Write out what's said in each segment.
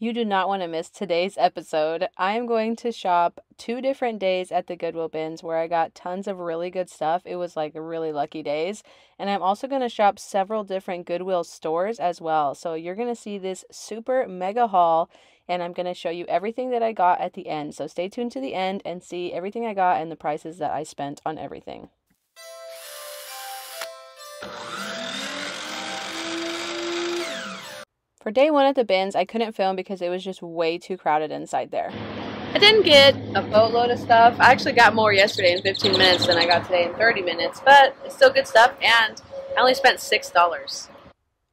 You do not want to miss today's episode. I am going to shop two different days at the Goodwill bins where I got tons of really good stuff. It was like really lucky days. And I'm also going to shop several different Goodwill stores as well. So you're going to see this super mega haul and I'm going to show you everything that I got at the end. So stay tuned to the end and see everything I got and the prices that I spent on everything. For day one at the bins, I couldn't film because it was just way too crowded inside there. I didn't get a boatload of stuff. I actually got more yesterday in 15 minutes than I got today in 30 minutes, but it's still good stuff, and I only spent $6.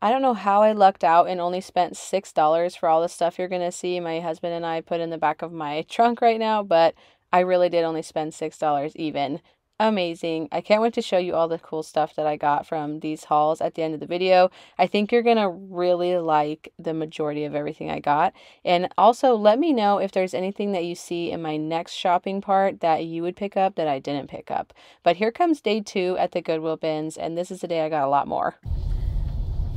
I don't know how I lucked out and only spent $6 for all the stuff you're going to see my husband and I put in the back of my trunk right now, but I really did only spend $6 even amazing. I can't wait to show you all the cool stuff that I got from these hauls at the end of the video. I think you're going to really like the majority of everything I got. And also let me know if there's anything that you see in my next shopping part that you would pick up that I didn't pick up. But here comes day two at the Goodwill bins and this is the day I got a lot more.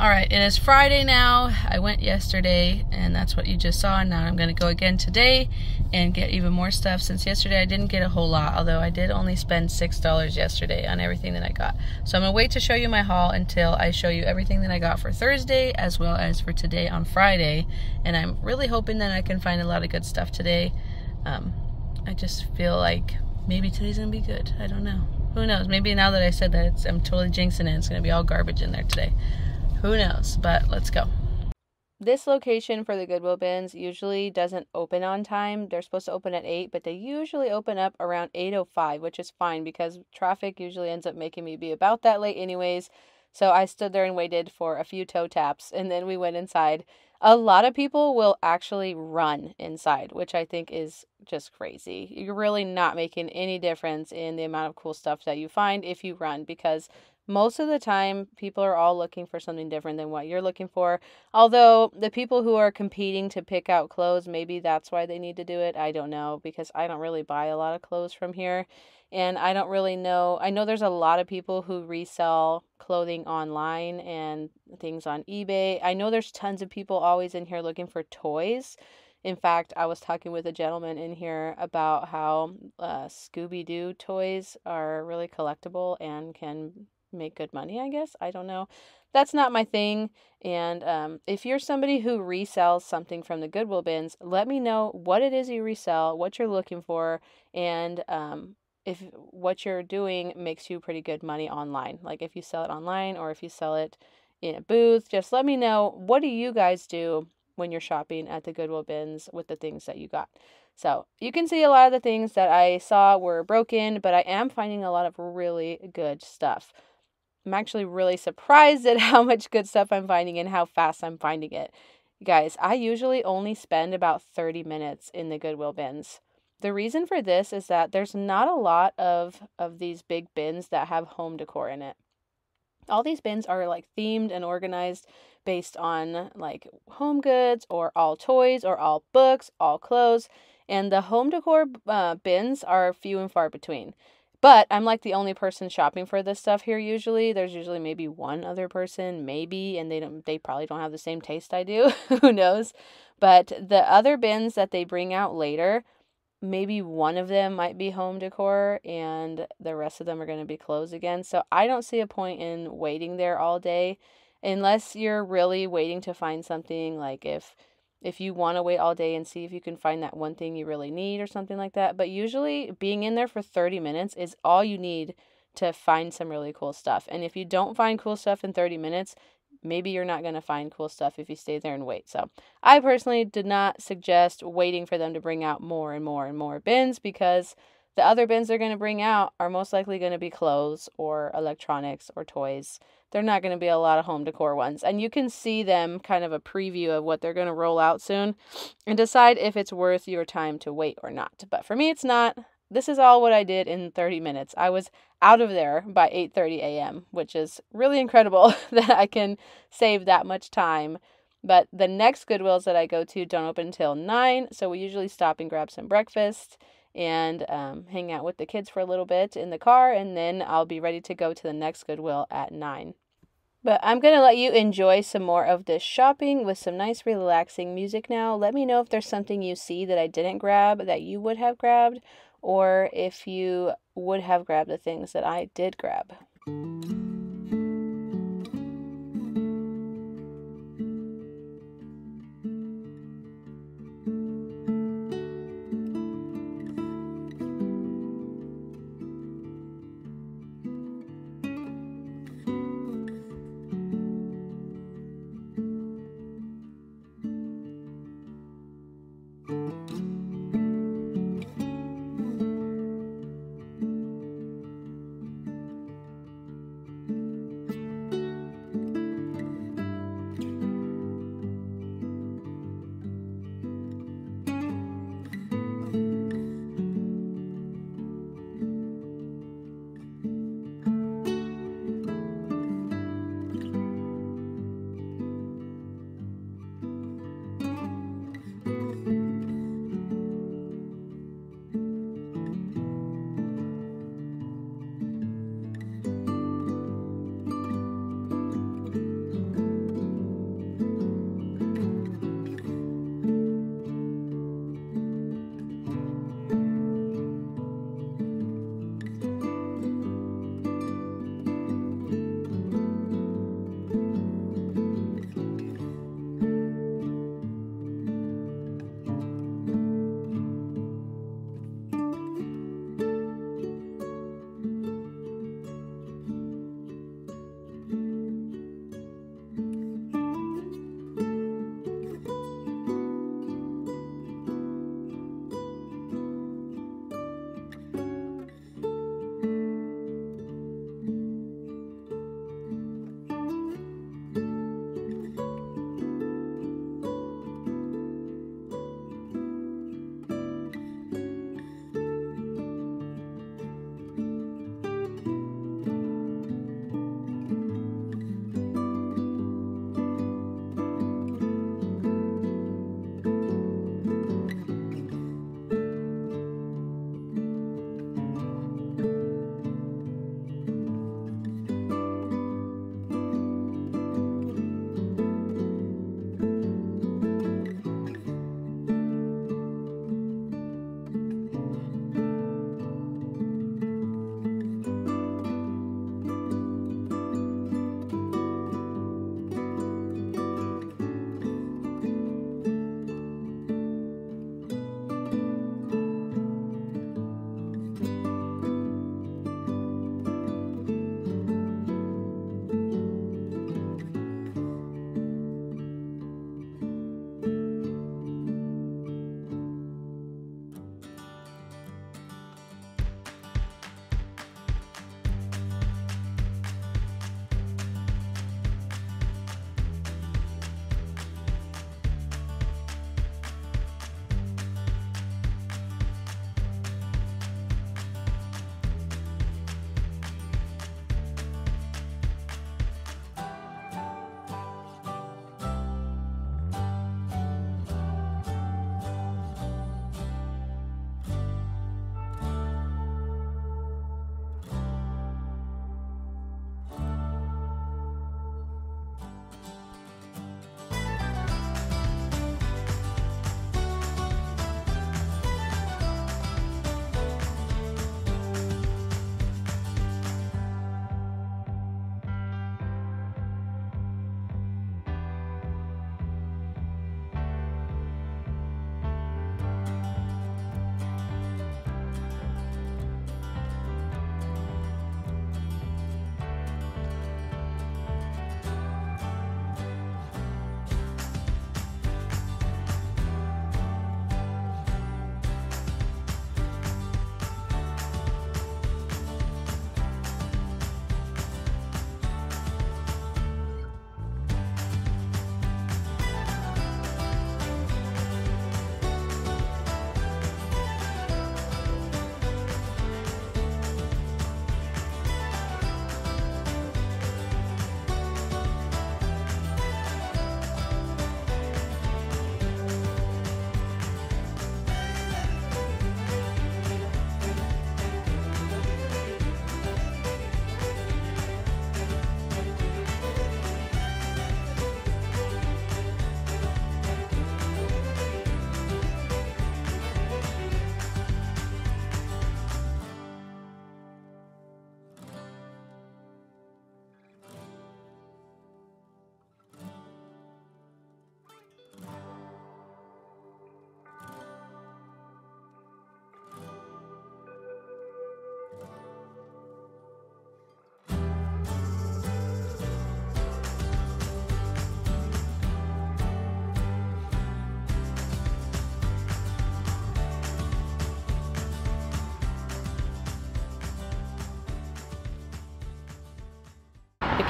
All right, it is Friday now. I went yesterday, and that's what you just saw. Now I'm going to go again today and get even more stuff. Since yesterday I didn't get a whole lot, although I did only spend $6 yesterday on everything that I got. So I'm to wait to show you my haul until I show you everything that I got for Thursday as well as for today on Friday. And I'm really hoping that I can find a lot of good stuff today. Um, I just feel like maybe today's to be good. I don't know. Who knows? Maybe now that I said that, I'm totally jinxing it. It's going to be all garbage in there today. Who knows? But let's go. This location for the Goodwill bins usually doesn't open on time. They're supposed to open at 8, but they usually open up around 8:05, which is fine because traffic usually ends up making me be about that late anyways. So I stood there and waited for a few toe taps and then we went inside. A lot of people will actually run inside, which I think is just crazy. You're really not making any difference in the amount of cool stuff that you find if you run because most of the time people are all looking for something different than what you're looking for. Although the people who are competing to pick out clothes maybe that's why they need to do it. I don't know because i don't really buy a lot of clothes from here. And i don't really know i know there's a lot of people who resell clothing online and things on ebay. I know there's tons of people always in here looking for toys. In fact, I was talking with a gentleman in here about how uh, Scooby Doo toys are really collectible and can make good money, I guess. I don't know. That's not my thing. And um, if you're somebody who resells something from the Goodwill bins, let me know what it is you resell, what you're looking for, and um, if what you're doing makes you pretty good money online. Like if you sell it online or if you sell it in a booth, just let me know what do you guys do when you're shopping at the Goodwill bins with the things that you got. So you can see a lot of the things that I saw were broken, but I am finding a lot of really good stuff. I'm actually really surprised at how much good stuff I'm finding and how fast I'm finding it. Guys, I usually only spend about 30 minutes in the Goodwill bins. The reason for this is that there's not a lot of of these big bins that have home decor in it. All these bins are like themed and organized based on like home goods or all toys or all books, all clothes, and the home decor uh, bins are few and far between. But I'm like the only person shopping for this stuff here usually. There's usually maybe one other person, maybe, and they don't they probably don't have the same taste I do. Who knows? But the other bins that they bring out later, maybe one of them might be home decor and the rest of them are going to be closed again. So I don't see a point in waiting there all day unless you're really waiting to find something like if if you want to wait all day and see if you can find that one thing you really need or something like that. But usually, being in there for 30 minutes is all you need to find some really cool stuff. And if you don't find cool stuff in 30 minutes, maybe you're not going to find cool stuff if you stay there and wait. So, I personally did not suggest waiting for them to bring out more and more and more bins because the other bins they're going to bring out are most likely going to be clothes or electronics or toys they're not going to be a lot of home decor ones. And you can see them kind of a preview of what they're going to roll out soon and decide if it's worth your time to wait or not. But for me, it's not. This is all what I did in 30 minutes. I was out of there by 8:30 a.m., which is really incredible that I can save that much time. But the next Goodwills that I go to don't open until 9, so we usually stop and grab some breakfast and um, hang out with the kids for a little bit in the car, and then I'll be ready to go to the next Goodwill at 9. But I'm going to let you enjoy some more of this shopping with some nice relaxing music now. Let me know if there's something you see that I didn't grab that you would have grabbed, or if you would have grabbed the things that I did grab.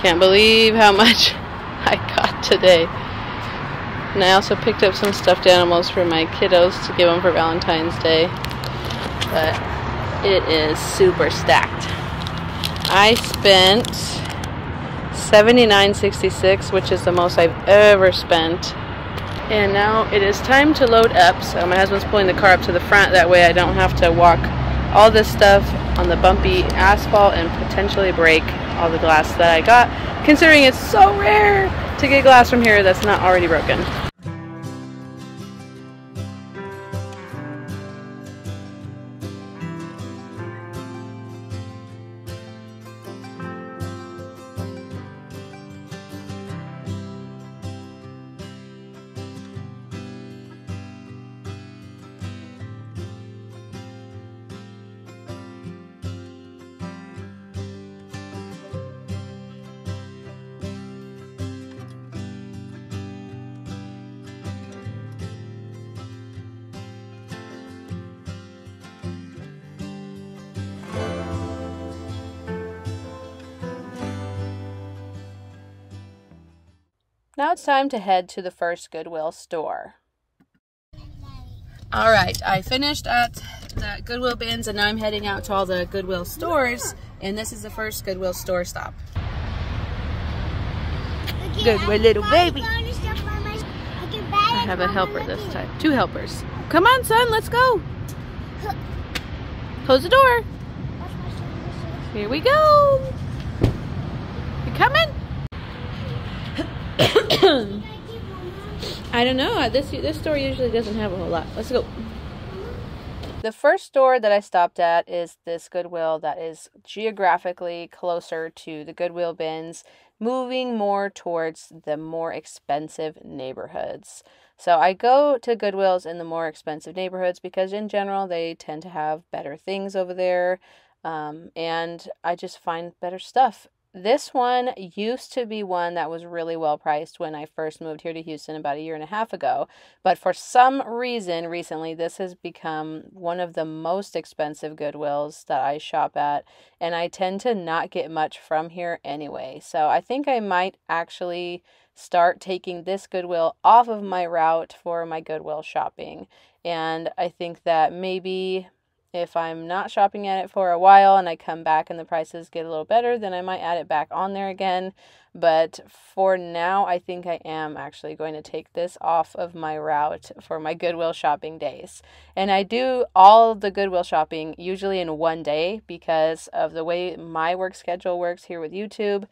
Can't believe how much I got today. And I also picked up some stuffed animals for my kiddos to give them for Valentine's Day. But it is super stacked. I spent 79.66, which is the most I've ever spent. And now it is time to load up. So my husband's pulling the car up to the front. That way I don't have to walk all this stuff on the bumpy asphalt and potentially break all the glass that I got, considering it's so rare to get glass from here that's not already broken. Now it's time to head to the first Goodwill store. All right, I finished at the Goodwill bins and now I'm heading out to all the Goodwill stores and this is the first Goodwill store stop. Goodwill little baby. I have a helper this time. Two helpers. Come on, son, let's go. Close the door. Here we go. You coming? I don't know. This this store usually doesn't have a whole lot. Let's go. The first store that I stopped at is this Goodwill that is geographically closer to the Goodwill bins, moving more towards the more expensive neighborhoods. So I go to Goodwills in the more expensive neighborhoods because, in general, they tend to have better things over there. Um, and I just find better stuff. This one used to be one that was really well priced when I first moved here to Houston about a year and a half ago. But for some reason, recently, this has become one of the most expensive Goodwills that I shop at. And I tend to not get much from here anyway. So I think I might actually start taking this Goodwill off of my route for my Goodwill shopping. And I think that maybe if I'm not shopping at it for a while and I come back and the prices get a little better, then I might add it back on there again. But for now, I think I am actually going to take this off of my route for my Goodwill shopping days. And I do all the Goodwill shopping usually in one day because of the way my work schedule works here with YouTube.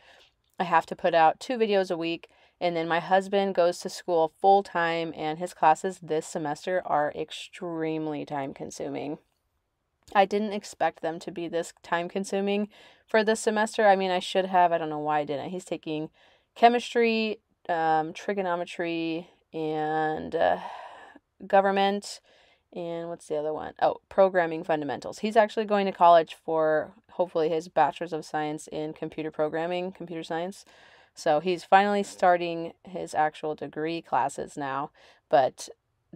I have to put out two videos a week. And then my husband goes to school full time, and his classes this semester are extremely time consuming. I didn't expect them to be this time consuming for this semester. I mean, I should have. I don't know why I didn't. He's taking chemistry, um, trigonometry, and uh, government. And what's the other one? Oh, programming fundamentals. He's actually going to college for hopefully his bachelor's of science in computer programming, computer science. So he's finally starting his actual degree classes now. But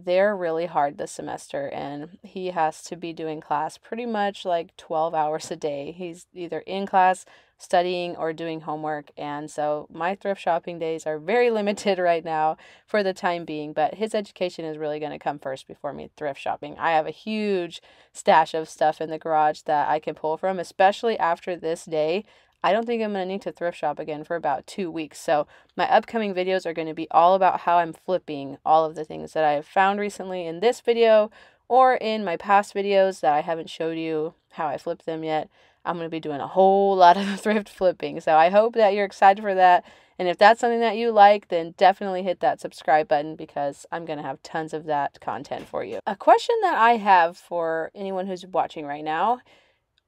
they're really hard this semester and he has to be doing class pretty much like 12 hours a day. He's either in class studying or doing homework and so my thrift shopping days are very limited right now for the time being, but his education is really going to come first before me thrift shopping. I have a huge stash of stuff in the garage that I can pull from, especially after this day. I don't think I'm going to need to thrift shop again for about two weeks. So, my upcoming videos are going to be all about how I'm flipping all of the things that I have found recently in this video or in my past videos that I haven't showed you how I flipped them yet. I'm going to be doing a whole lot of thrift flipping. So, I hope that you're excited for that. And if that's something that you like, then definitely hit that subscribe button because I'm going to have tons of that content for you. A question that I have for anyone who's watching right now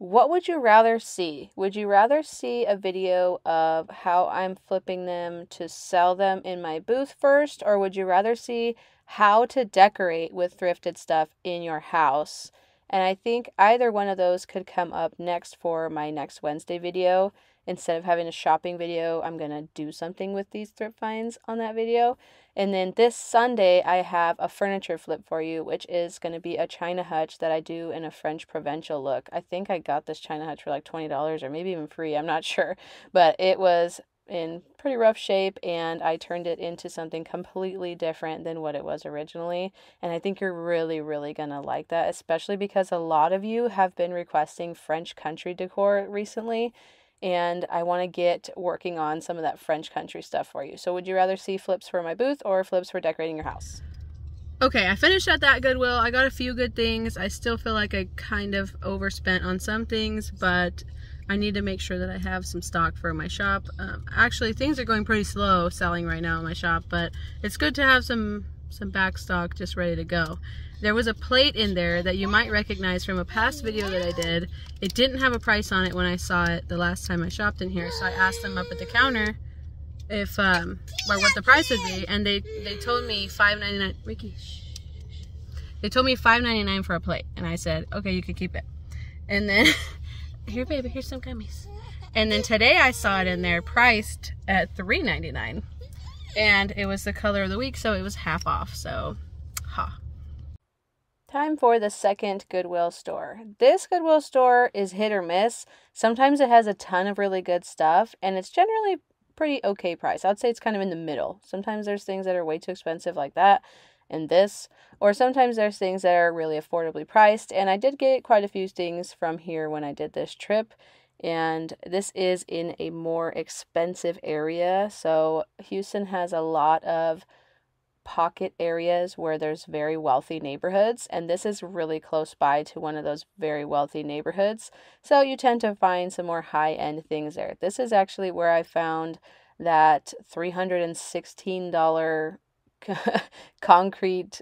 what would you rather see? Would you rather see a video of how I'm flipping them to sell them in my booth first, or would you rather see how to decorate with thrifted stuff in your house? And I think either one of those could come up next for my next Wednesday video. Instead of having a shopping video, I'm going to do something with these thrift finds on that video. And then this Sunday, I have a furniture flip for you, which is going to be a China hutch that I do in a French provincial look. I think I got this China hutch for like $20 or maybe even free. I'm not sure. But it was in pretty rough shape and I turned it into something completely different than what it was originally. And I think you're really, really going to like that, especially because a lot of you have been requesting French country decor recently. And I want to get working on some of that French country stuff for you. So, would you rather see flips for my booth or flips for decorating your house? Okay, I finished at that Goodwill. I got a few good things. I still feel like I kind of overspent on some things, but I need to make sure that I have some stock for my shop. Um, actually, things are going pretty slow selling right now in my shop, but it's good to have some some back stock just ready to go. There was a plate in there that you might recognize from a past video that I did. It didn't have a price on it when I saw it the last time I shopped in here, so I asked them up at the counter if um or what the price would be, and they they told me $5.99. Ricky, they told me $5.99 for a plate, and I said, okay, you can keep it. And then here baby here's some gummies and then today i saw it in there priced at $3.99 and it was the color of the week so it was half off so ha Time for the second Goodwill store. This Goodwill store is hit or miss. Sometimes it has a ton of really good stuff, and it's generally pretty okay price. I'd say it's kind of in the middle. Sometimes there's things that are way too expensive like that, and this, or sometimes there's things that are really affordably priced. And I did get quite a few things from here when I did this trip. And this is in a more expensive area. So Houston has a lot of pocket areas where there's very wealthy neighborhoods and this is really close by to one of those very wealthy neighborhoods so you tend to find some more high end things there this is actually where i found that $316 concrete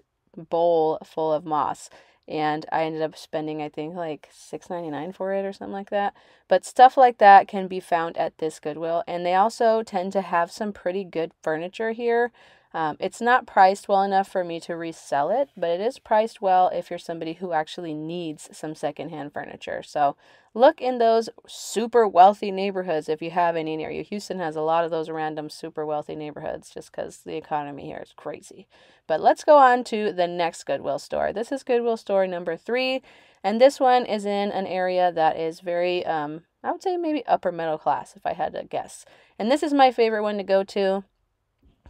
bowl full of moss and I ended up spending I think like $6.99 for it or something like that. But stuff like that can be found at this Goodwill and they also tend to have some pretty good furniture here. Um, it's not priced well enough for me to resell it, but it is priced well if you're somebody who actually needs some secondhand furniture. So look in those super wealthy neighborhoods if you have any near you. Houston has a lot of those random super wealthy neighborhoods just because the economy here is crazy. But let's go on to the next Goodwill store. This is Goodwill store number three, and this one is in an area that is very, um, I would say maybe upper middle class if I had to guess. And this is my favorite one to go to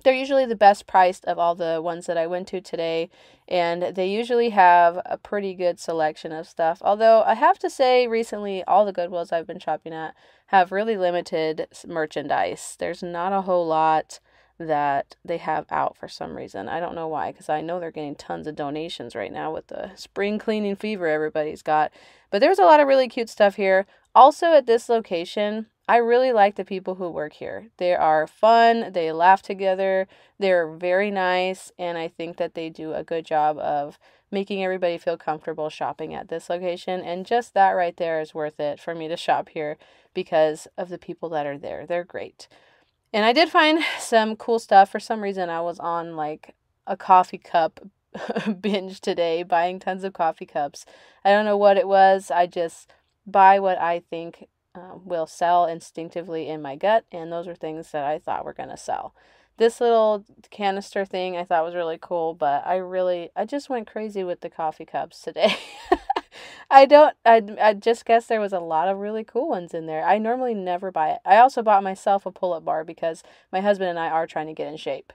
they're usually the best priced of all the ones that I went to today, and they usually have a pretty good selection of stuff. Although I have to say, recently, all the Goodwills I've been shopping at have really limited merchandise. There's not a whole lot that they have out for some reason. I don't know why, because I know they're getting tons of donations right now with the spring cleaning fever everybody's got. But there's a lot of really cute stuff here. Also, at this location, I really like the people who work here. They are fun, they laugh together, they're very nice, and I think that they do a good job of making everybody feel comfortable shopping at this location. And just that right there is worth it for me to shop here because of the people that are there. They're great. And I did find some cool stuff. For some reason, I was on like a coffee cup binge today, buying tons of coffee cups. I don't know what it was. I just buy what I think uh, will sell instinctively in my gut, and those are things that I thought were going to sell. This little canister thing I thought was really cool, but I really, I just went crazy with the coffee cups today. I don't, I, I just guess there was a lot of really cool ones in there. I normally never buy it. I also bought myself a pull up bar because my husband and I are trying to get in shape.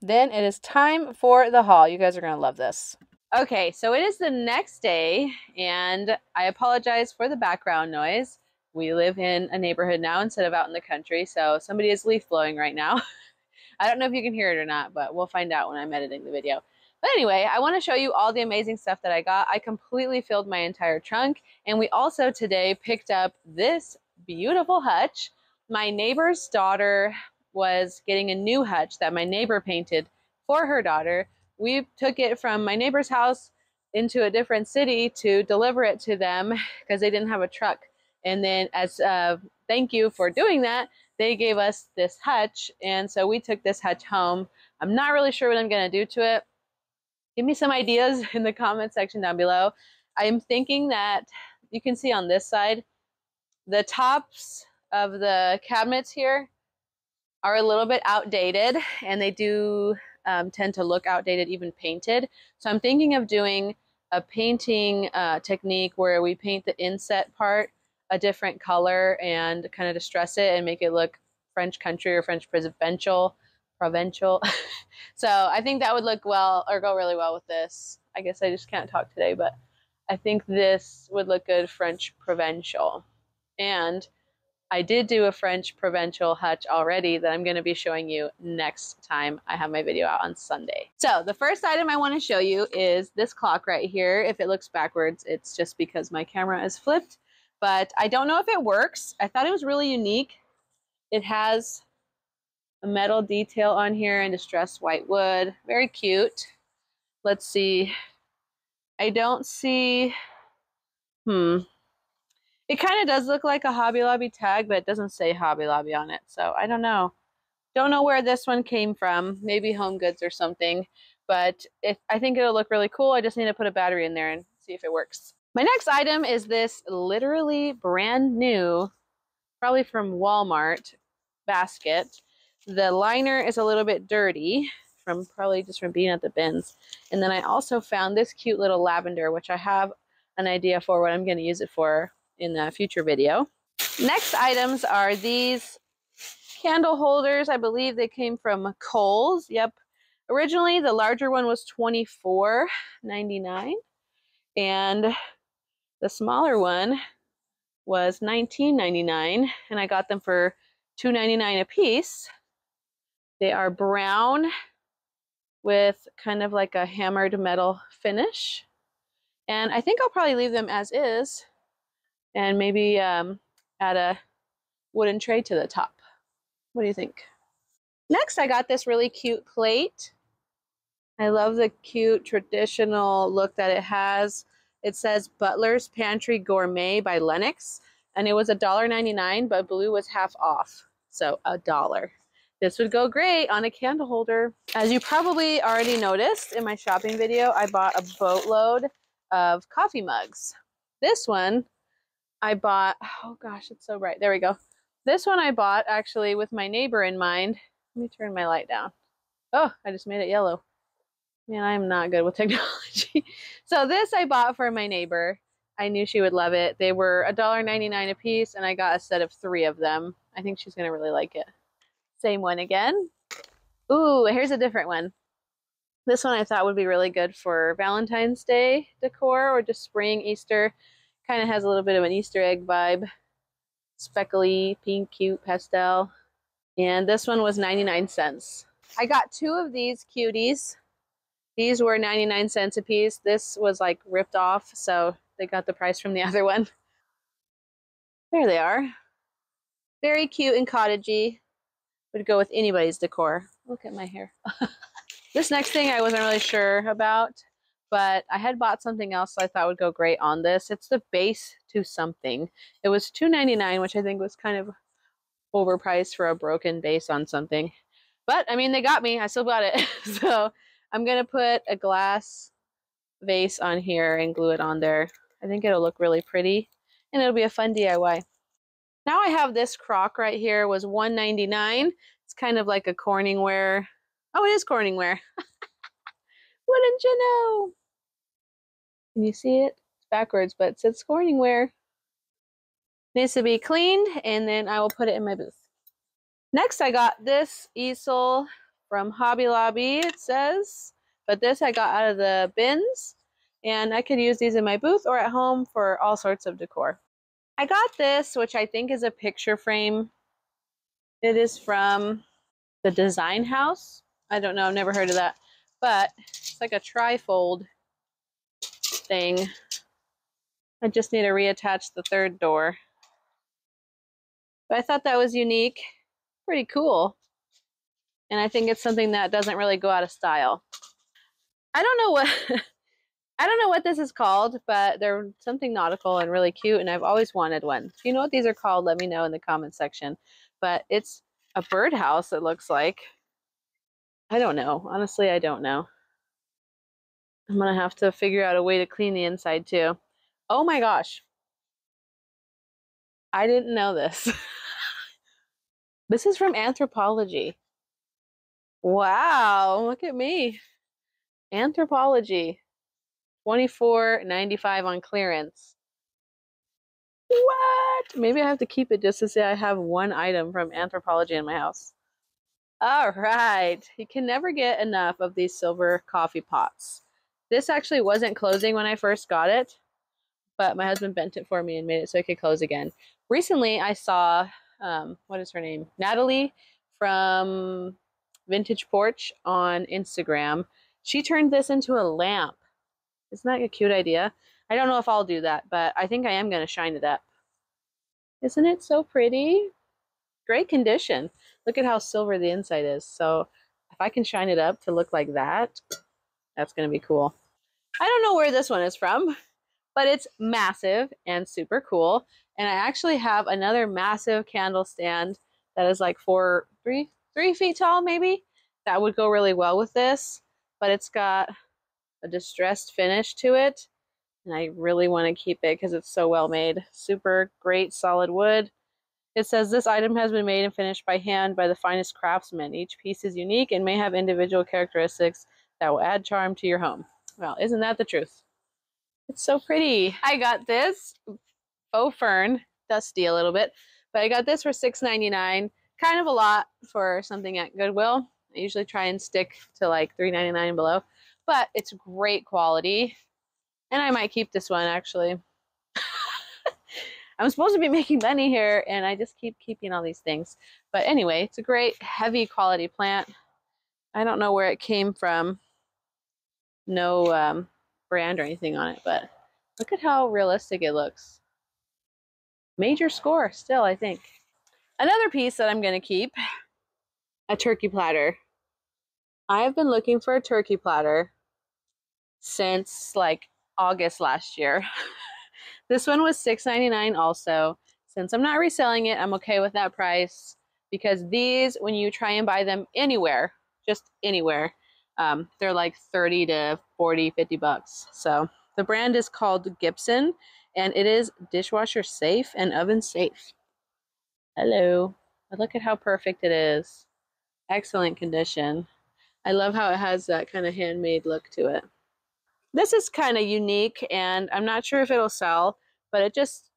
Then it is time for the haul. You guys are going to love this. Okay, so it is the next day, and I apologize for the background noise we live in a neighborhood now instead of out in the country. So somebody is leaf blowing right now. I don't know if you can hear it or not, but we'll find out when I'm editing the video. But anyway, I want to show you all the amazing stuff that I got. I completely filled my entire trunk. And we also today picked up this beautiful hutch. My neighbor's daughter was getting a new hutch that my neighbor painted for her daughter. We took it from my neighbor's house into a different city to deliver it to them because they didn't have a truck and then as a thank you for doing that, they gave us this hutch. And so we took this hutch home. I'm not really sure what I'm going to do to it. Give me some ideas in the comment section down below. I'm thinking that you can see on this side, the tops of the cabinets here are a little bit outdated and they do um, tend to look outdated even painted. So I'm thinking of doing a painting uh, technique where we paint the inset part a different color and kind of distress it and make it look French country or French provincial. Provincial. so I think that would look well or go really well with this. I guess I just can't talk today, but I think this would look good French provincial. And I did do a French provincial hutch already that I'm going to be showing you next time I have my video out on Sunday. So the first item I want to show you is this clock right here. If it looks backwards, it's just because my camera is flipped, but I don't know if it works. I thought it was really unique. It has a metal detail on here and distressed white wood. Very cute. Let's see. I don't see, hmm, it kind of does look like a Hobby Lobby tag, but it doesn't say Hobby Lobby on it. So I don't know. Don't know where this one came from. Maybe Home Goods or something. But if I think it'll look really cool. I just need to put a battery in there and see if it works. My next item is this literally brand new, probably from Walmart basket. The liner is a little bit dirty from probably just from being at the bins. And then I also found this cute little lavender, which I have an idea for what I'm going to use it for in a future video. Next items are these candle holders. I believe they came from Kohl's. Yep. Originally, the larger one was $24.99 and the smaller one was $19.99 and I got them for $2.99 a piece. They are brown with kind of like a hammered metal finish. And I think I'll probably leave them as is and maybe um, add a wooden tray to the top. What do you think? Next, I got this really cute plate. I love the cute traditional look that it has. It says Butler's Pantry Gourmet by Lenox, and it was $1.99, but blue was half off, so a dollar. This would go great on a candle holder. As you probably already noticed in my shopping video, I bought a boatload of coffee mugs. This one I bought, oh gosh, it's so bright. There we go. This one I bought actually with my neighbor in mind. Let me turn my light down. Oh, I just made it yellow. Man, I'm not good with technology. so this I bought for my neighbor. I knew she would love it. They were $1.99 a piece and I got a set of three of them. I think she's going to really like it. Same one again. Ooh, here's a different one. This one I thought would be really good for Valentine's Day decor or just spring, Easter. Kind of has a little bit of an Easter egg vibe. Speckly, pink, cute, pastel. And this one was 99 cents. I got two of these cuties. These were 99 cents a piece. This was like ripped off, so they got the price from the other one. There they are. Very cute and cottagey. Would go with anybody's decor. Look at my hair. this next thing I wasn't really sure about but I had bought something else I thought would go great on this. It's the base to something. It was $2.99, which I think was kind of overpriced for a broken base on something. But I mean, they got me. I still got it. so I'm going to put a glass vase on here and glue it on there. I think it'll look really pretty and it'll be a fun DIY. Now I have this crock right here was $1.99. It's kind of like a Corningware. Oh, it is Corningware. Wouldn't you know? Can you see it? It's backwards, but it says Corningware. Needs to be cleaned, and then I will put it in my booth. Next, I got this easel from Hobby Lobby, it says. But this I got out of the bins, and I could use these in my booth or at home for all sorts of decor. I got this, which I think is a picture frame. It is from the Design House. I don't know, I've never heard of that. But it's like a trifold thing. I just need to reattach the third door. But I thought that was unique. Pretty cool. And I think it's something that doesn't really go out of style. I don't know what I don't know what this is called, but they're something nautical and really cute, and I've always wanted one. If you know what these are called, let me know in the comment section. But it's a birdhouse, it looks like. I don't know. Honestly, I don't know. I'm going to have to figure out a way to clean the inside too. Oh my gosh. I didn't know this. this is from Anthropologie. Wow, look at me. Anthropologie. 24.95 on clearance. What? Maybe I have to keep it just to say I have one item from Anthropologie in my house. All right. You can never get enough of these silver coffee pots. This actually wasn't closing when I first got it, but my husband bent it for me and made it so it could close again. Recently, I saw, um, what is her name? Natalie from Vintage Porch on Instagram. She turned this into a lamp. Isn't that a cute idea? I don't know if I'll do that, but I think I am going to shine it up. Isn't it so pretty? Great condition. Look at how silver the inside is. So if I can shine it up to look like that, that's going to be cool. I don't know where this one is from, but it's massive and super cool. And I actually have another massive candle stand that is like four, three, three feet tall, maybe. That would go really well with this, but it's got a distressed finish to it. And I really want to keep it because it's so well made. Super great solid wood. It says this item has been made and finished by hand by the finest craftsmen. Each piece is unique and may have individual characteristics that will add charm to your home. Well, isn't that the truth? It's so pretty. I got this faux fern, dusty a little bit, but I got this for $6.99. Kind of a lot for something at Goodwill. I usually try and stick to like $3.99 below, but it's great quality. And I might keep this one actually. I'm supposed to be making money here and I just keep keeping all these things. But anyway, it's a great heavy quality plant. I don't know where it came from. No um, brand or anything on it, but look at how realistic it looks. Major score still, I think. Another piece that I'm going to keep, a turkey platter. I have been looking for a turkey platter since like August last year. this one was $6.99 also. Since I'm not reselling it, I'm okay with that price because these, when you try and buy them anywhere, just anywhere, um, they're like 30 to 40, 50 bucks. So the brand is called Gibson and it is dishwasher safe and oven safe. Hello. But look at how perfect it is. Excellent condition. I love how it has that kind of handmade look to it. This is kind of unique, and I'm not sure if it'll sell, but it just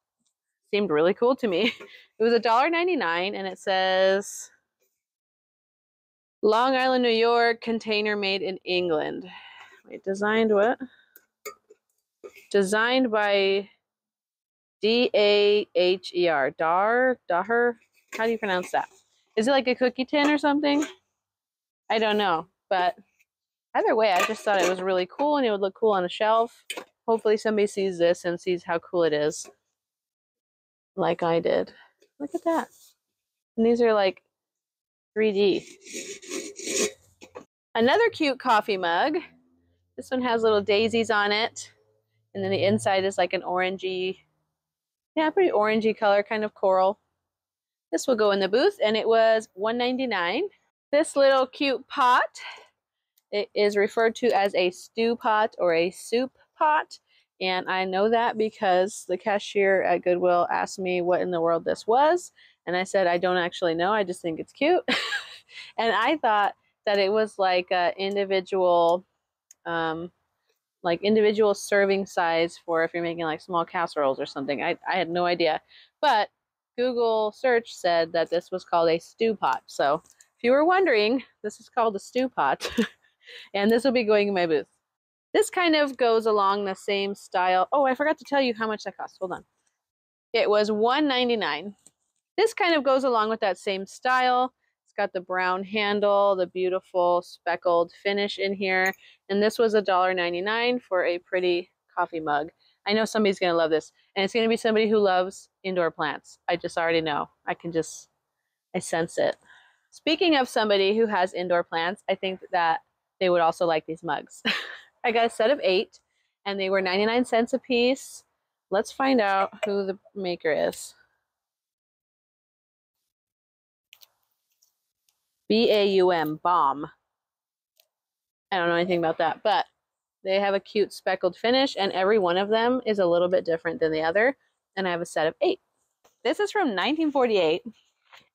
seemed really cool to me. It was $1.99, and it says Long Island, New York, container made in England. Wait, designed what? Designed by D A H E R. Dar? Daher? How do you pronounce that? Is it like a cookie tin or something? I don't know, but either way, I just thought it was really cool and it would look cool on a shelf. Hopefully somebody sees this and sees how cool it is. Like I did. Look at that. And these are like 3D. Another cute coffee mug. This one has little daisies on it. And then the inside is like an orangey, yeah, pretty orangey color, kind of coral. This will go in the booth and it was $1.99. This little cute pot it is referred to as a stew pot or a soup pot. And I know that because the cashier at Goodwill asked me what in the world this was. And I said, I don't actually know. I just think it's cute. and I thought that it was like a individual, um, like individual serving size for if you're making like small casseroles or something. I, I had no idea. But Google search said that this was called a stew pot. So if you were wondering, this is called a stew pot. and this will be going in my booth. This kind of goes along the same style. Oh, I forgot to tell you how much that cost. Hold on. It was $1.99. This kind of goes along with that same style. Got the brown handle, the beautiful speckled finish in here. And this was $1.99 for a pretty coffee mug. I know somebody's going to love this. And it's going to be somebody who loves indoor plants. I just already know. I can just, I sense it. Speaking of somebody who has indoor plants, I think that they would also like these mugs. I got a set of eight, and they were 99 cents a piece. Let's find out who the maker is. B-A-U-M, bomb. I don't know anything about that, but they have a cute speckled finish, and every one of them is a little bit different than the other, and I have a set of eight. This is from 1948,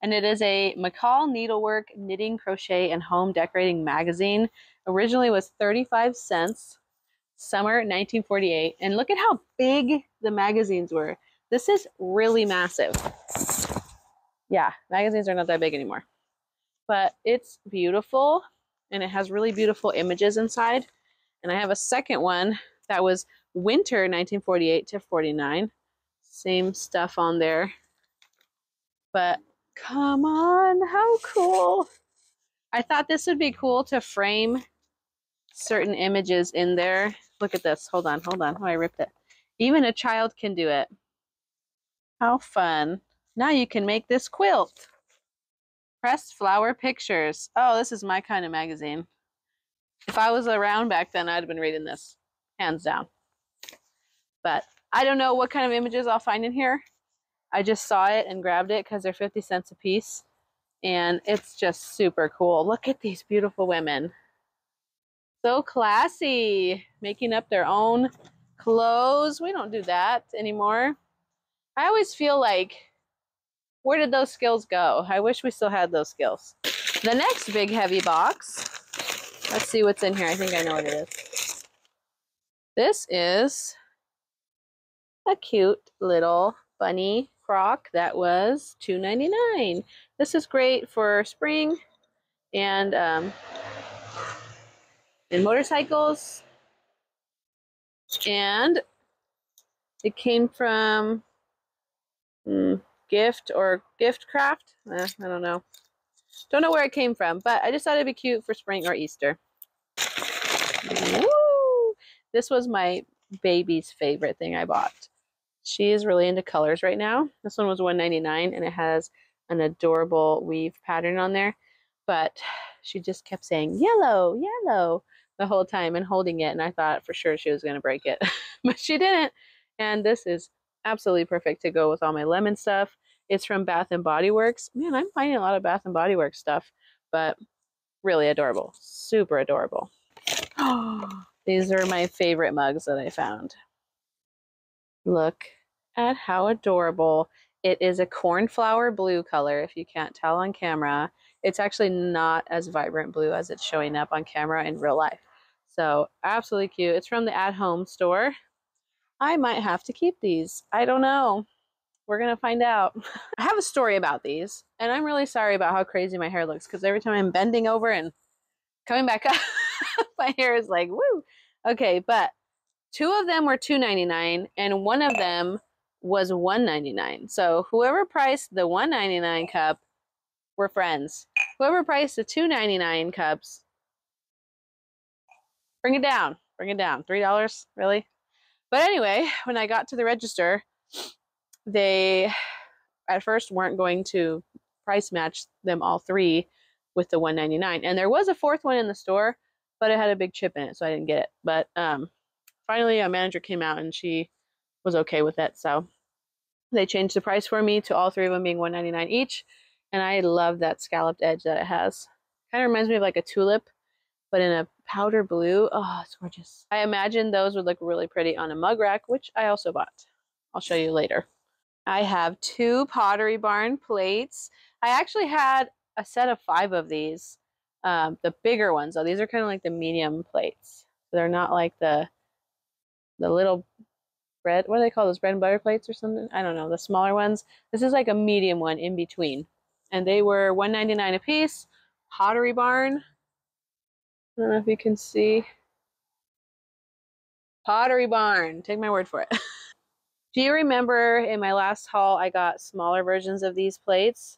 and it is a McCall Needlework Knitting, Crochet, and Home Decorating magazine. Originally was 35 cents, summer 1948. And look at how big the magazines were. This is really massive. Yeah, magazines are not that big anymore. But it's beautiful and it has really beautiful images inside. And I have a second one that was winter 1948 to 49. Same stuff on there. But come on, how cool. I thought this would be cool to frame certain images in there. Look at this. Hold on, hold on. Oh, I ripped it. Even a child can do it. How fun. Now you can make this quilt. Pressed flower pictures. Oh, this is my kind of magazine. If I was around back then, I'd have been reading this. Hands down. But I don't know what kind of images I'll find in here. I just saw it and grabbed it because they're 50 cents a piece. And it's just super cool. Look at these beautiful women. So classy. Making up their own clothes. We don't do that anymore. I always feel like, where did those skills go? I wish we still had those skills. The next big heavy box. Let's see what's in here. I think I know what it is. This is a cute little bunny crock that was $2.99. This is great for spring and um, and motorcycles. And it came from mm, gift or gift craft. Eh, I don't know. Don't know where it came from, but I just thought it'd be cute for spring or Easter. Woo! This was my baby's favorite thing I bought. She is really into colors right now. This one was $1.99 and it has an adorable weave pattern on there. But she just kept saying, yellow, yellow, the whole time and holding it. And I thought for sure she was going to break it. but she didn't. And this is absolutely perfect to go with all my lemon stuff. It's from Bath and Body Works. Man, I'm finding a lot of Bath and Body Works stuff, but really adorable. Super adorable. These are my favorite mugs that I found. Look at how adorable. It is a cornflower blue color, if you can't tell on camera. It's actually not as vibrant blue as it's showing up on camera in real life. So absolutely cute. It's from the At Home store. I might have to keep these. I don't know. We're going to find out. I have a story about these, and I'm really sorry about how crazy my hair looks because every time I'm bending over and coming back up, my hair is like, woo. Okay, but two of them were $2.99 and one of them was $1.99. So whoever priced the $1.99 cup were friends. Whoever priced the $2.99 cups, bring it down. Bring it down. $3, really? But anyway, when I got to the register, they at first weren't going to price match them all three with the 199 and there was a fourth one in the store but it had a big chip in it so i didn't get it but um finally a manager came out and she was okay with it. So they changed the price for me to all three of them being 199 each. And I love that scalloped edge that it has. Kind of reminds me of like a tulip, but in a powder blue. Oh, it's gorgeous. I imagine those would look really pretty on a mug rack, which I also bought. I'll show you later. I have two Pottery Barn plates. I actually had a set of five of these, um, the bigger ones. So these are kind of like the medium plates. They're not like the the little bread, what do they call those bread and butter plates or something? I don't know, the smaller ones. This is like a medium one in between. And they were $1.99 a piece. Pottery Barn. I don't know if you can see. Pottery Barn. Take my word for it. Do you remember in my last haul I got smaller versions of these plates?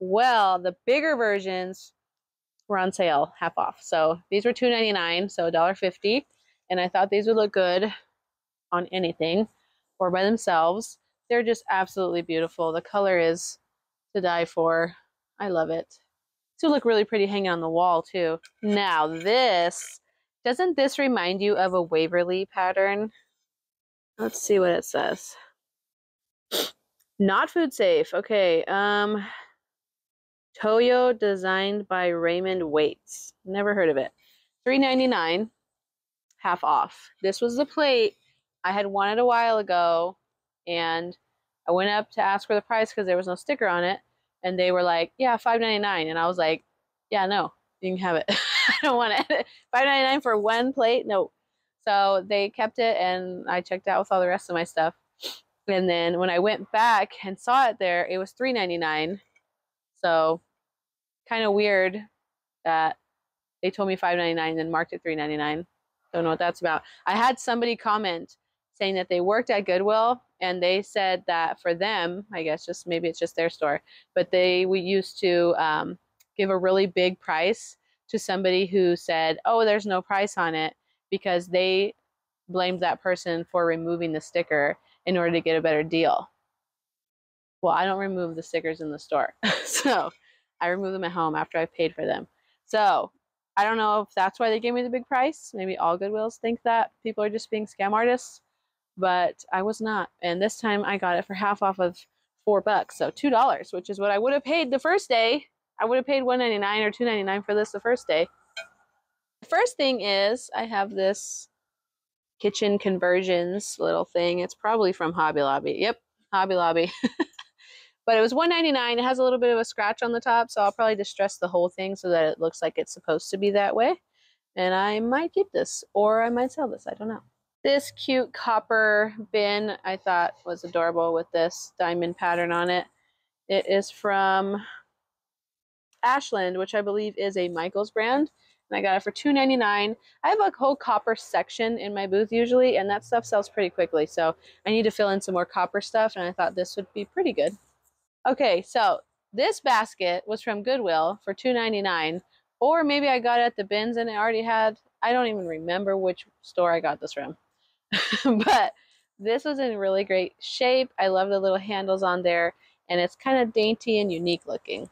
Well, the bigger versions were on sale, half off. So these were $2.99, so $1.50 and I thought these would look good on anything or by themselves. They're just absolutely beautiful. The color is to die for. I love it. To look really pretty hanging on the wall too. Now this, doesn't this remind you of a Waverly pattern? Let's see what it says. Not food safe. Okay. Um, Toyo designed by Raymond Waites. Never heard of it. Three ninety nine half off. This was the plate I had wanted a while ago, and I went up to ask for the price because there was no sticker on it, and they were like, "Yeah, five ninety nine, and I was like, "Yeah, no, you can have it. I don't want it. Five ninety nine for one plate? No." So they kept it, and I checked out with all the rest of my stuff. And then when I went back and saw it there, it was $3.99. So kind of weird that they told me $5.99 and marked it $3.99. Don't know what that's about. I had somebody comment saying that they worked at Goodwill and they said that for them, I guess just maybe it's just their store, but they we used to um, give a really big price to somebody who said, "Oh, there's no price on it," because they blamed that person for removing the sticker in order to get a better deal. Well, I don't remove the stickers in the store, so I remove them at home after I've paid for them. So I don't know if that's why they gave me the big price. Maybe all Goodwills think that people are just being scam artists, but I was not. And this time I got it for half off of four bucks, so two dollars, which is what I would have paid the first day. I would have paid one ninety nine or two ninety nine for this the first day. The first thing is I have this kitchen conversions little thing. It's probably from Hobby Lobby. Yep, Hobby Lobby. But it was $1.99. It has a little bit of a scratch on the top, so I'll probably distress the whole thing so that it looks like it's supposed to be that way. And I might keep this, or I might sell this. I don't know. This cute copper bin I thought was adorable with this diamond pattern on it. It is from Ashland, which I believe is a Michaels brand. And I got it for $2.99. I have a whole copper section in my booth usually, and that stuff sells pretty quickly. So I need to fill in some more copper stuff, and I thought this would be pretty good. Okay, so this basket was from Goodwill for $2.99, or maybe I got it at the bins and it already had, I don't even remember which store I got this from. but this was in really great shape. I love the little handles on there, and it's kind of dainty and unique looking.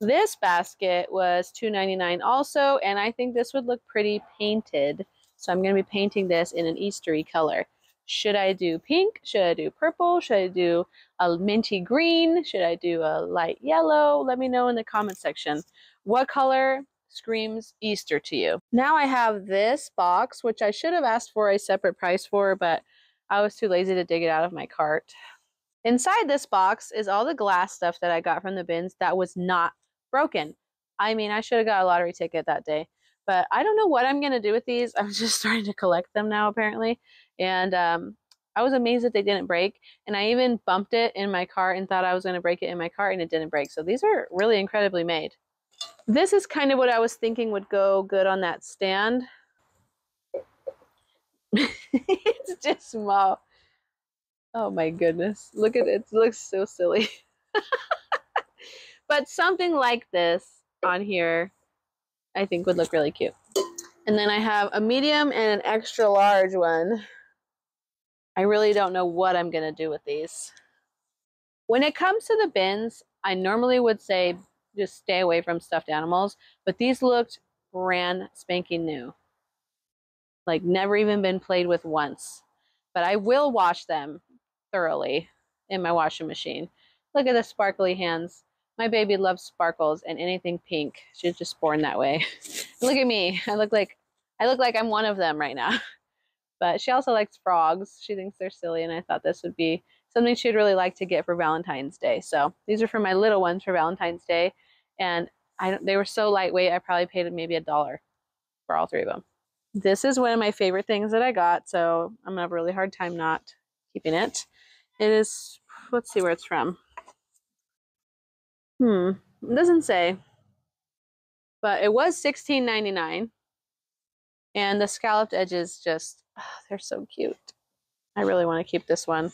This basket was $2.99 also, and I think this would look pretty painted. So I'm going to be painting this in an Eastery color. Should I do pink? Should I do purple? Should I do a minty green? Should I do a light yellow? Let me know in the comment section. What color screams Easter to you? Now I have this box, which I should have asked for a separate price for, but I was too lazy to dig it out of my cart. Inside this box is all the glass stuff that I got from the bins that was not broken. I mean, I should have got a lottery ticket that day. But I don't know what I'm going to do with these. I'm just starting to collect them now, apparently. And um, I was amazed that they didn't break. And I even bumped it in my car and thought I was going to break it in my car, and it didn't break. So these are really incredibly made. This is kind of what I was thinking would go good on that stand. it's just small. Oh my goodness. Look at it. It looks so silly. but something like this on here I think would look really cute. And then I have a medium and an extra large one. I really don't know what I'm going to do with these. When it comes to the bins, I normally would say just stay away from stuffed animals, but these looked brand spanking new. Like never even been played with once. But I will wash them thoroughly in my washing machine. Look at the sparkly hands. My baby loves sparkles and anything pink. She's just born that way. look at me. I look like I look like I'm one of them right now. But she also likes frogs. She thinks they're silly, and I thought this would be something she'd really like to get for Valentine's Day. So these are for my little ones for Valentine's Day, and I they were so lightweight. I probably paid maybe a dollar for all three of them. This is one of my favorite things that I got, so I'm gonna have a really hard time not keeping it. It is. Let's see where it's from. Hmm. It doesn't say. But it was $16.99. And the scalloped edges just, oh, they're so cute. I really want to keep this one.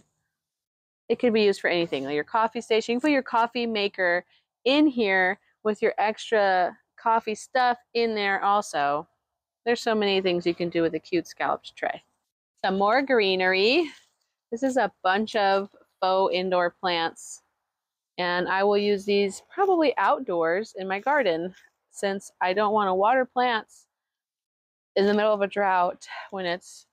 It could be used for anything, like your coffee station. You can put your coffee maker in here with your extra coffee stuff in there also. There's so many things you can do with a cute scalloped tray. Some more greenery. This is a bunch of faux indoor plants and I will use these probably outdoors in my garden since I don't want to water plants in the middle of a drought when it's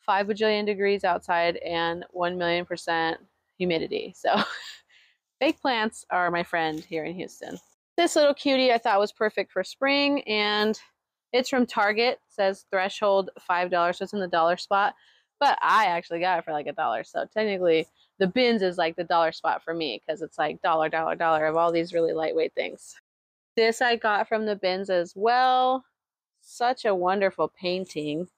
5 bajillion degrees outside and 1 million percent humidity. So fake plants are my friend here in Houston. This little cutie I thought was perfect for spring and it's from Target. It says threshold $5, so it's in the dollar spot. But I actually got it for like a dollar. So technically the bins is like the dollar spot for me because it's like dollar, dollar, dollar of all these really lightweight things. This I got from the bins as well. Such a wonderful painting.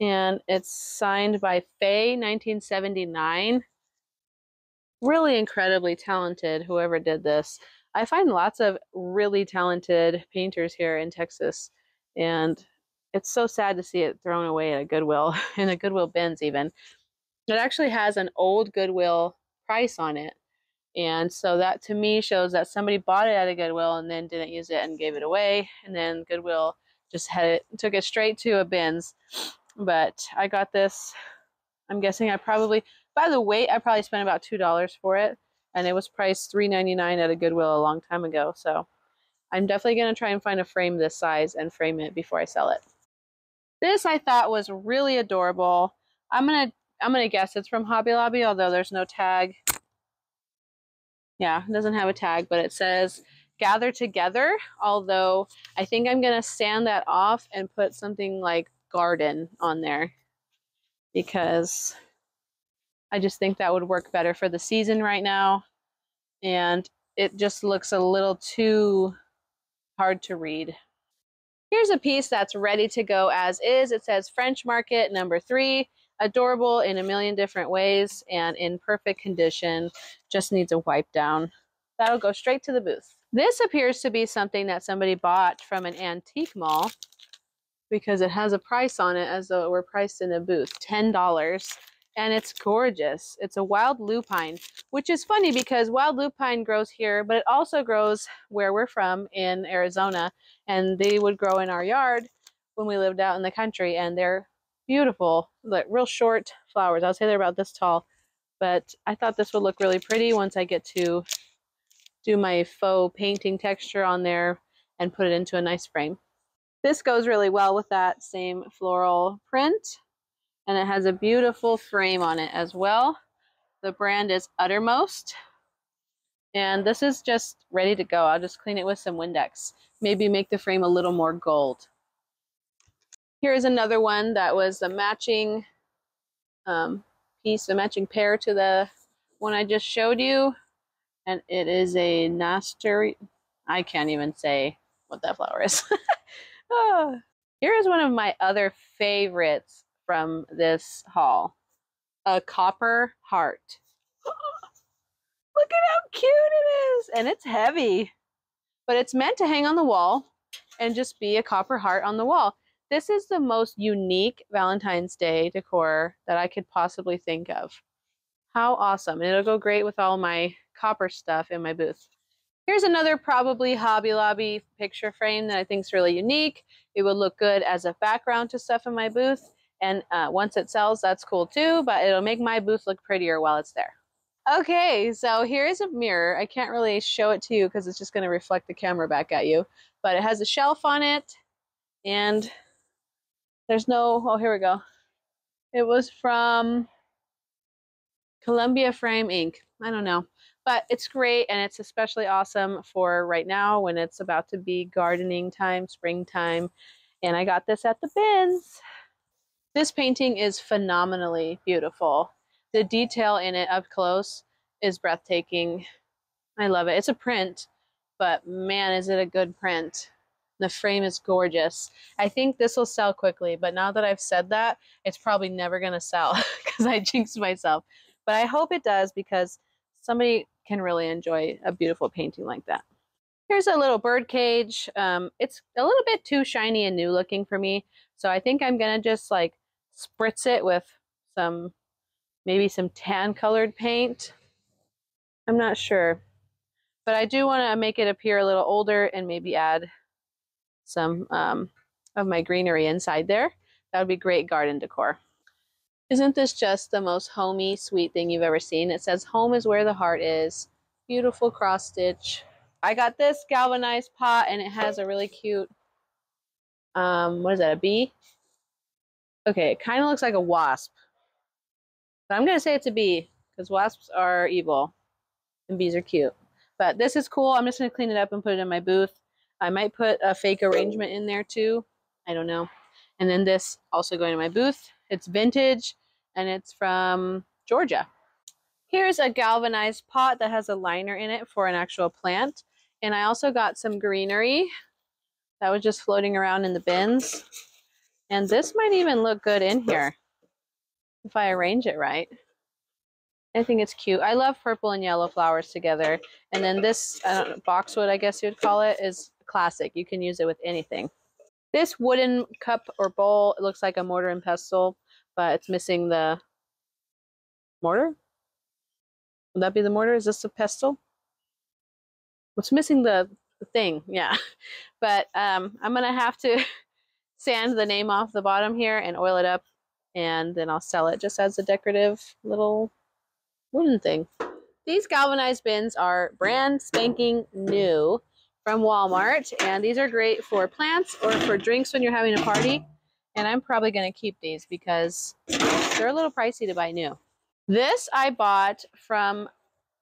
And it's signed by Faye, 1979. really incredibly talented, whoever did this. I find lots of really talented painters here in Texas, and it's so sad to see it thrown away at a Goodwill, in a Goodwill bins even. It actually has an old Goodwill price on it. And so that to me shows that somebody bought it at a Goodwill and then didn't use it and gave it away. And then Goodwill just had it, took it straight to a bins. But I got this, I'm guessing I probably, by the weight, I probably spent about $2 for it. And it was priced $3.99 at a Goodwill a long time ago. So I'm definitely going to try and find a frame this size and frame it before I sell it. This I thought was really adorable. I'm going to I'm going to guess it's from Hobby Lobby, although there's no tag. Yeah, it doesn't have a tag, but it says gather together, although I think I'm going to sand that off and put something like garden on there because I just think that would work better for the season right now. And it just looks a little too hard to read. Here's a piece that's ready to go as is. It says French Market number three adorable in a million different ways and in perfect condition. Just needs a wipe down. That'll go straight to the booth. This appears to be something that somebody bought from an antique mall because it has a price on it as though it were priced in a booth. $10 and it's gorgeous. It's a wild lupine, which is funny because wild lupine grows here, but it also grows where we're from in Arizona, and they would grow in our yard when we lived out in the country, and they're beautiful, like real short flowers. I'll say they're about this tall, but I thought this would look really pretty once I get to do my faux painting texture on there and put it into a nice frame. This goes really well with that same floral print and it has a beautiful frame on it as well. The brand is Uttermost and this is just ready to go. I'll just clean it with some Windex. Maybe make the frame a little more gold. Here's another one that was a matching um, piece, a matching pair to the one I just showed you. And it is a Nastur. I can't even say what that flower is. oh. Here is one of my other favorites from this haul. A copper heart. Look at how cute it is! And it's heavy. But it's meant to hang on the wall and just be a copper heart on the wall. This is the most unique Valentine's Day decor that I could possibly think of. How awesome. And it'll go great with all my copper stuff in my booth. Here's another probably Hobby Lobby picture frame that I think is really unique. It would look good as a background to stuff in my booth. And uh, once it sells, that's cool too, but it'll make my booth look prettier while it's there. Okay, so here's a mirror. I can't really show it to you because it's just going to reflect the camera back at you. But it has a shelf on it, and there's no, oh, here we go. It was from Columbia Frame Inc. I don't know. But it's great and it's especially awesome for right now when it's about to be gardening time, springtime. And I got this at the bins. This painting is phenomenally beautiful. The detail in it up close is breathtaking. I love it. It's a print, but man, is it a good print. The frame is gorgeous. I think this will sell quickly, but now that I've said that, it's probably never going to sell because I jinxed myself. But I hope it does because somebody can really enjoy a beautiful painting like that. Here's a little bird cage. Um, it's a little bit too shiny and new looking for me. So I think I'm going to just like spritz it with some, maybe some tan colored paint. I'm not sure. But I do want to make it appear a little older and maybe add some um, of my greenery inside there. That would be great garden decor. Isn't this just the most homey, sweet thing you've ever seen? It says, home is where the heart is. Beautiful cross stitch. I got this galvanized pot and it has a really cute, um, what is that, a bee? Okay, it kind of looks like a wasp. But I'm going to say it's a bee because wasps are evil and bees are cute. But this is cool. I'm just going to clean it up and put it in my booth. I might put a fake arrangement in there too. I don't know. And then this also going to my booth. It's vintage and it's from Georgia. Here's a galvanized pot that has a liner in it for an actual plant. And I also got some greenery that was just floating around in the bins. And this might even look good in here if I arrange it right. I think it's cute. I love purple and yellow flowers together. And then this know, boxwood, I guess you would call it, is classic. You can use it with anything. This wooden cup or bowl, it looks like a mortar and pestle, but it's missing the mortar. Would that be the mortar? Is this a pestle? What's missing the, the thing? Yeah. But um, I'm going to have to sand the name off the bottom here and oil it up. And then I'll sell it just as a decorative little wooden thing. These galvanized bins are brand spanking new from Walmart. And these are great for plants or for drinks when you're having a party. And I'm probably going to keep these because they're a little pricey to buy new. This I bought from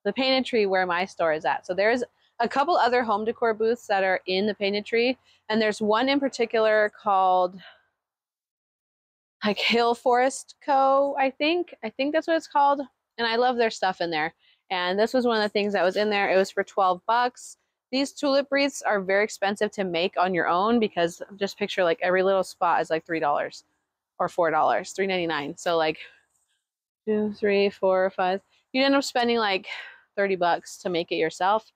the Painted Tree where my store is at. So there's a couple other home decor booths that are in the Painted Tree. And there's one in particular called like Hill Forest Co. I think. I think that's what it's called. And I love their stuff in there. And this was one of the things that was in there. It was for 12 bucks. These tulip wreaths are very expensive to make on your own because just picture like every little spot is like $3 or $4, $3.99. So like two, three, four, five. You end up spending like 30 bucks to make it yourself.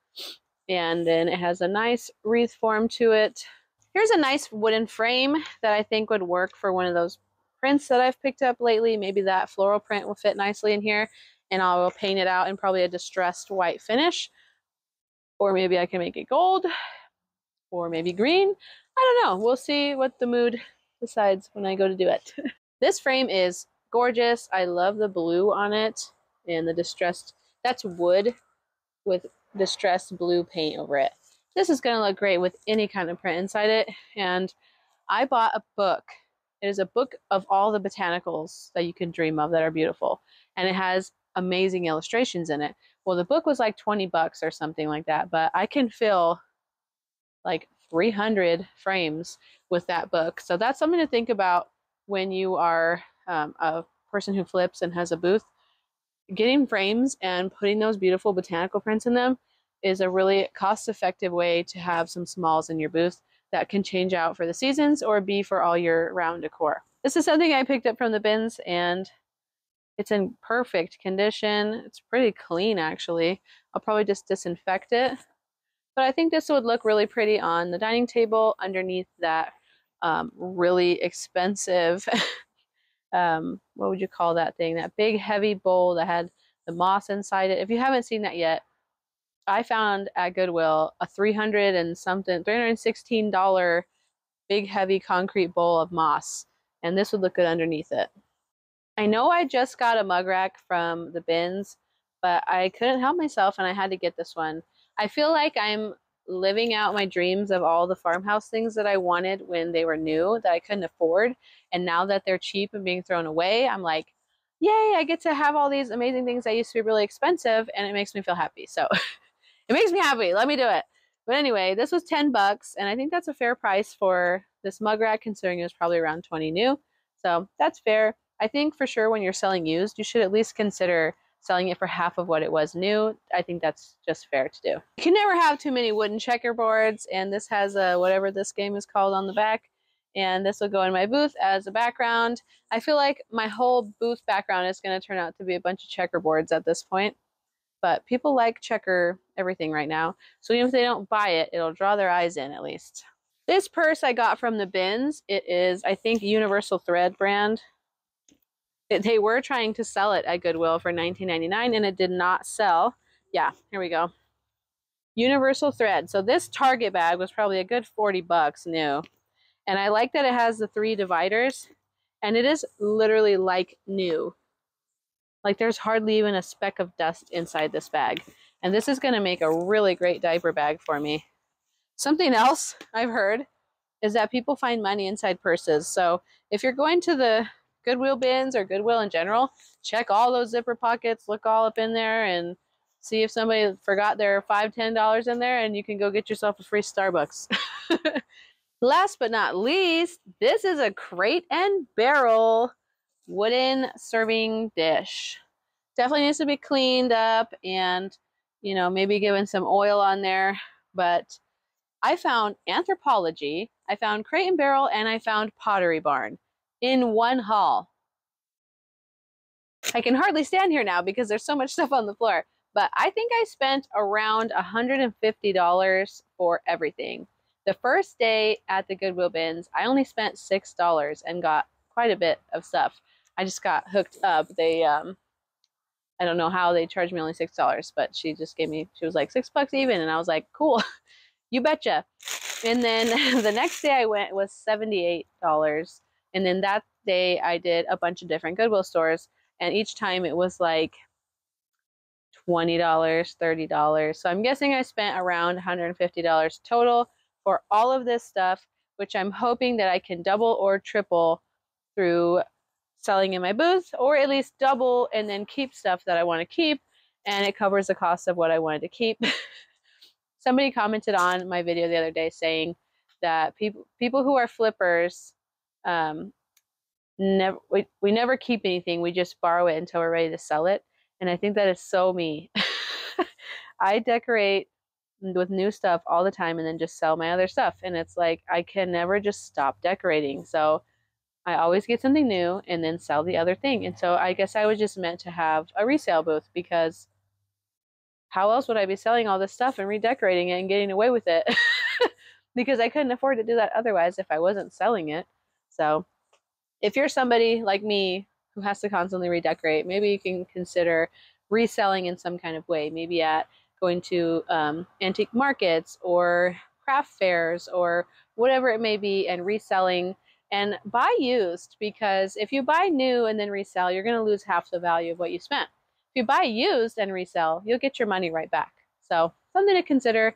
And then it has a nice wreath form to it. Here's a nice wooden frame that I think would work for one of those prints that I've picked up lately. Maybe that floral print will fit nicely in here. And I will paint it out in probably a distressed white finish. Or maybe I can make it gold. Or maybe green. I don't know. We'll see what the mood decides when I go to do it. this frame is gorgeous. I love the blue on it and the distressed. That's wood with distressed blue paint over it. This is going to look great with any kind of print inside it. And I bought a book. It is a book of all the botanicals that you can dream of that are beautiful. And it has amazing illustrations in it. Well, the book was like 20 bucks or something like that, but I can fill like 300 frames with that book. So that's something to think about when you are um, a person who flips and has a booth. Getting frames and putting those beautiful botanical prints in them is a really cost effective way to have some smalls in your booth that can change out for the seasons or be for all year round decor. This is something I picked up from the bins and it's in perfect condition. It's pretty clean actually. I'll probably just disinfect it. But I think this would look really pretty on the dining table underneath that um, really expensive, um, what would you call that thing? That big heavy bowl that had the moss inside it. If you haven't seen that yet, I found at Goodwill a 300 and something, $316 big heavy concrete bowl of moss. And this would look good underneath it. I know I just got a mug rack from the bins, but I couldn't help myself and I had to get this one. I feel like I'm living out my dreams of all the farmhouse things that I wanted when they were new that I couldn't afford. And now that they're cheap and being thrown away, I'm like, yay, I get to have all these amazing things that used to be really expensive and it makes me feel happy. So it makes me happy. Let me do it. But anyway, this was 10 bucks and I think that's a fair price for this mug rack considering it was probably around 20 new. So that's fair. I think for sure when you're selling used, you should at least consider selling it for half of what it was new. I think that's just fair to do. You can never have too many wooden checkerboards, and this has a whatever this game is called on the back. And this will go in my booth as a background. I feel like my whole booth background is going to turn out to be a bunch of checkerboards at this point. But people like checker everything right now. So even if they don't buy it, it'll draw their eyes in at least. This purse I got from the bins. It is, I think, Universal Thread brand they were trying to sell it at Goodwill for $19.99 and it did not sell. Yeah, here we go. Universal thread. So this Target bag was probably a good 40 bucks new. And I like that it has the three dividers and it is literally like new. Like there's hardly even a speck of dust inside this bag. And this is going to make a really great diaper bag for me. Something else I've heard is that people find money inside purses. So if you're going to the Goodwill bins or Goodwill in general, check all those zipper pockets, look all up in there, and see if somebody forgot their five, ten dollars in there, and you can go get yourself a free Starbucks. Last but not least, this is a crate and barrel wooden serving dish. Definitely needs to be cleaned up and, you know, maybe given some oil on there. But I found Anthropologie, I found Crate and Barrel, and I found Pottery Barn in one haul. I can hardly stand here now because there's so much stuff on the floor. But I think I spent around $150 for everything. The first day at the Goodwill bins, I only spent $6 and got quite a bit of stuff. I just got hooked up. They, um, I don't know how they charged me only $6, but she just gave me, she was like, six bucks even. And I was like, cool, you betcha. And then the next day I went was $78. And then that day I did a bunch of different Goodwill stores. And each time it was like $20, $30. So I'm guessing I spent around $150 total for all of this stuff, which I'm hoping that I can double or triple through selling in my booth, or at least double and then keep stuff that I want to keep. And it covers the cost of what I wanted to keep. Somebody commented on my video the other day saying that people people who are flippers um, never we, we never keep anything. We just borrow it until we're ready to sell it. And I think that is so me. I decorate with new stuff all the time and then just sell my other stuff. And it's like I can never just stop decorating. So I always get something new and then sell the other thing. And so I guess I was just meant to have a resale booth because how else would I be selling all this stuff and redecorating it and getting away with it? because I couldn't afford to do that otherwise if I wasn't selling it. So if you're somebody like me who has to constantly redecorate, maybe you can consider reselling in some kind of way, maybe at going to um, antique markets or craft fairs or whatever it may be and reselling and buy used because if you buy new and then resell, you're going to lose half the value of what you spent. If you buy used and resell, you'll get your money right back. So, something to consider.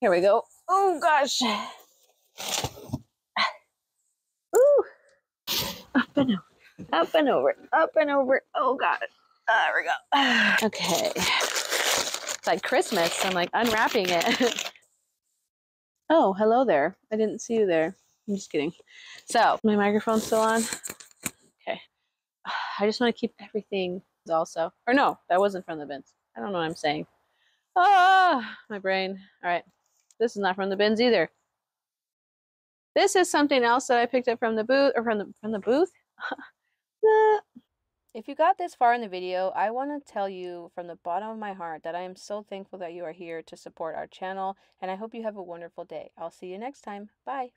Here we go. Oh gosh. Ooh. Up and over. Up and over. Up and over. Oh god. There we go. Okay. It's like Christmas. I'm like unwrapping it. oh, hello there. I didn't see you there. I'm just kidding. So, my microphone's still on. Okay. I just want to keep everything also. Or no, that wasn't from the bins. I don't know what I'm saying. Ah, my brain. All right. This is not from the bins either. This is something else that I picked up from the booth or from the from the booth. If you got this far in the video, I want to tell you from the bottom of my heart that I am so thankful that you are here to support our channel, and I hope you have a wonderful day. I'll see you next time. Bye.